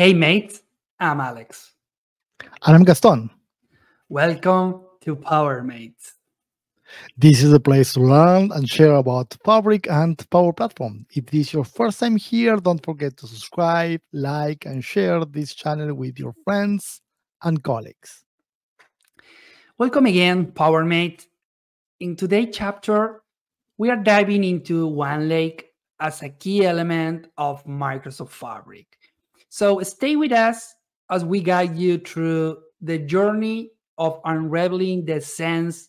Hey, mate, I'm Alex. And I'm Gaston. Welcome to Power Mates. This is a place to learn and share about Fabric and Power Platform. If this is your first time here, don't forget to subscribe, like, and share this channel with your friends and colleagues. Welcome again, Power Mate. In today's chapter, we are diving into OneLake as a key element of Microsoft Fabric. So stay with us as we guide you through the journey of unraveling the sense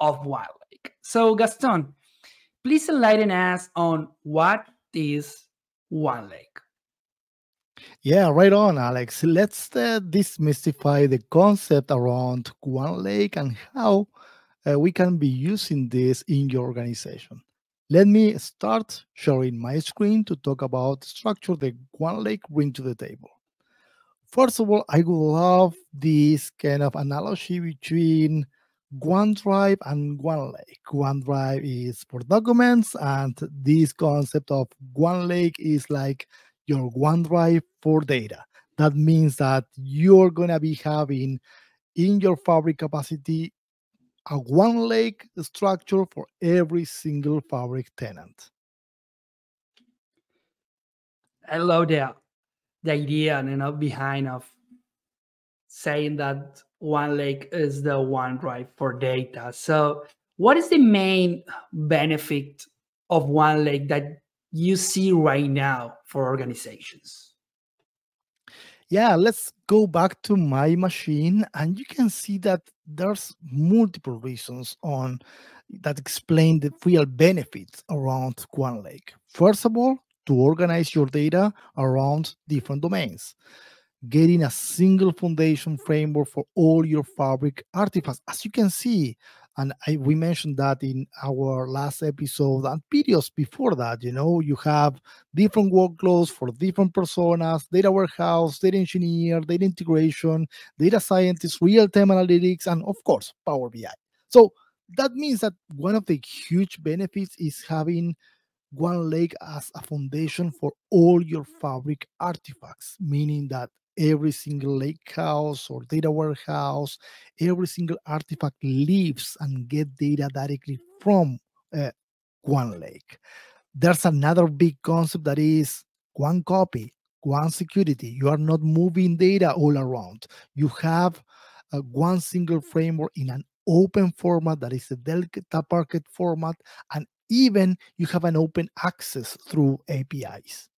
of Wild OneLake. So Gaston, please enlighten us on what is OneLake. Yeah, right on, Alex. Let's uh, demystify the concept around One Lake and how uh, we can be using this in your organization. Let me start sharing my screen to talk about the structure that OneLake bring to the table. First of all, I would love this kind of analogy between OneDrive and OneLake. OneDrive is for documents, and this concept of OneLake is like your OneDrive for data. That means that you're going to be having in your Fabric capacity a OneLake structure for every single Fabric tenant. I love the, the idea you know behind of saying that OneLake is the OneDrive for data. So what is the main benefit of OneLake that you see right now for organizations? Yeah, let's go back to my machine and you can see that there's multiple reasons on that explain the real benefits around OneLake. First of all, to organize your data around different domains getting a single foundation framework for all your fabric artifacts. As you can see, and I, we mentioned that in our last episode and videos before that, you know, you have different workloads for different personas, data warehouse, data engineer, data integration, data scientist, real-time analytics, and of course, Power BI. So that means that one of the huge benefits is having one lake as a foundation for all your fabric artifacts, meaning that every single lake house or data warehouse, every single artifact lives and get data directly from uh, OneLake. There's another big concept that is one copy, one security. You are not moving data all around. You have uh, one single framework in an open format that is a Delta Parquet format, and even you have an open access through APIs.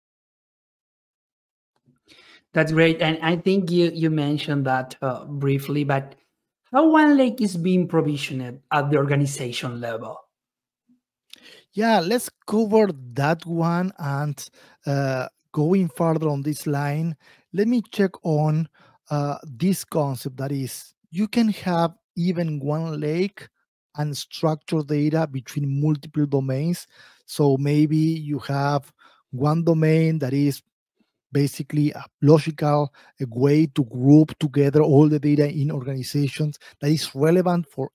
That's great. And I think you, you mentioned that uh, briefly, but how One Lake is being provisioned at the organization level? Yeah, let's cover that one. And uh, going further on this line, let me check on uh, this concept that is you can have even one lake and structure data between multiple domains. So maybe you have one domain that is basically a logical way to group together all the data in organizations that is relevant for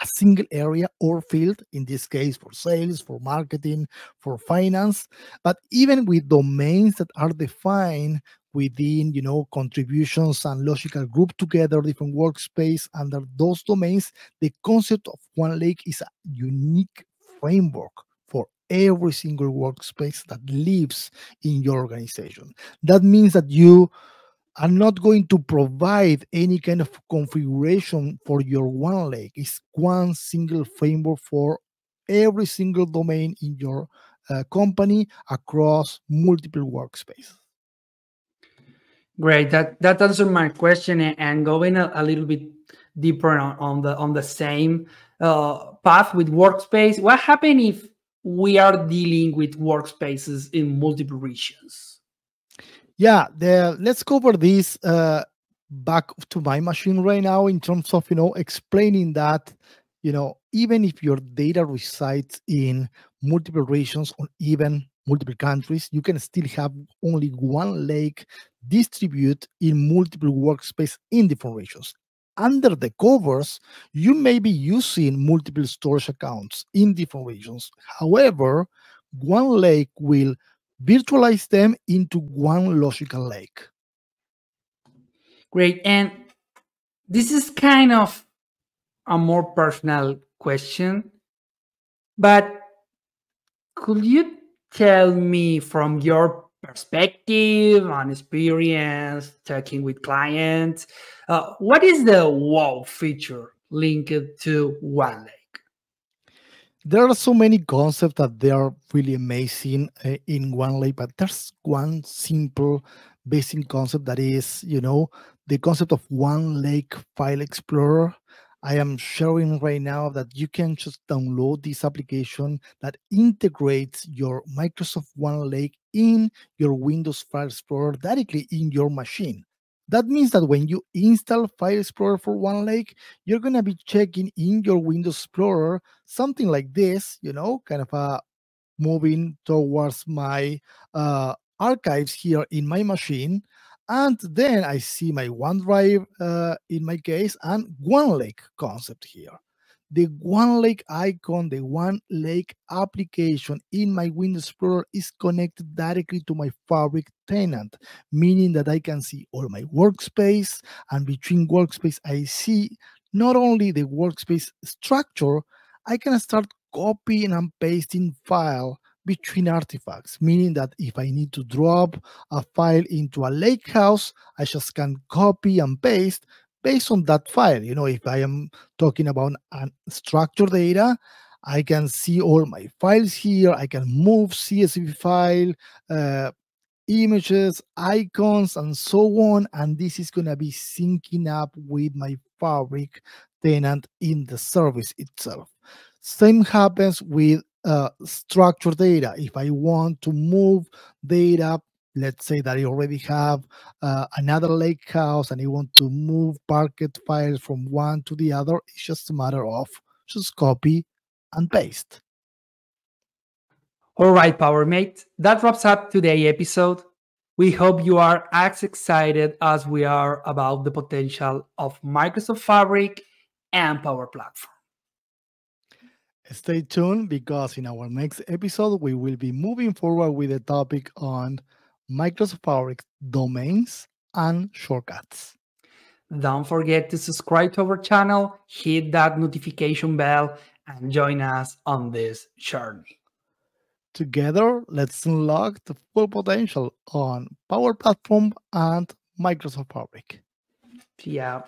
a single area or field, in this case for sales, for marketing, for finance, but even with domains that are defined within you know contributions and logical group together different workspace under those domains the concept of one lake is a unique framework every single workspace that lives in your organization. That means that you are not going to provide any kind of configuration for your OneLake. It's one single framework for every single domain in your uh, company across multiple workspaces. Great. That that answered my question. And going a, a little bit deeper on, on, the on the same uh, path with workspace, what happened if we are dealing with workspaces in multiple regions. Yeah, the, let's cover this uh, back to my machine right now in terms of you know explaining that you know even if your data resides in multiple regions or even multiple countries, you can still have only one lake distribute in multiple workspace in different regions under the covers, you may be using multiple storage accounts in different regions. However, OneLake will virtualize them into one logical lake. Great. And this is kind of a more personal question, but could you tell me from your perspective and experience talking with clients. Uh, what is the wow feature linked to OneLake there are so many concepts that they are really amazing uh, in OneLake but there's one simple basic concept that is you know the concept of OneLake file explorer I am showing right now that you can just download this application that integrates your Microsoft OneLake in your Windows File Explorer directly in your machine. That means that when you install File Explorer for OneLake, you're going to be checking in your Windows Explorer something like this, you know, kind of a moving towards my uh, archives here in my machine. And then I see my OneDrive uh, in my case and OneLake concept here. The OneLake icon, the OneLake application in my Windows Explorer is connected directly to my Fabric tenant, meaning that I can see all my workspace and between workspace, I see not only the workspace structure, I can start copying and pasting file between artifacts, meaning that if I need to drop a file into a lakehouse, I just can copy and paste based on that file. You know, if I am talking about structured data, I can see all my files here. I can move CSV file, uh, images, icons, and so on. And this is going to be syncing up with my Fabric tenant in the service itself. Same happens with uh, structured data. If I want to move data, let's say that I already have uh, another lake house and I want to move Parquet files from one to the other, it's just a matter of just copy and paste. All right, PowerMate, that wraps up today's episode. We hope you are as excited as we are about the potential of Microsoft Fabric and Power Platform. Stay tuned because in our next episode, we will be moving forward with a topic on Microsoft Fabric domains and shortcuts. Don't forget to subscribe to our channel, hit that notification bell, and join us on this journey. Together, let's unlock the full potential on Power Platform and Microsoft Fabric. Yeah.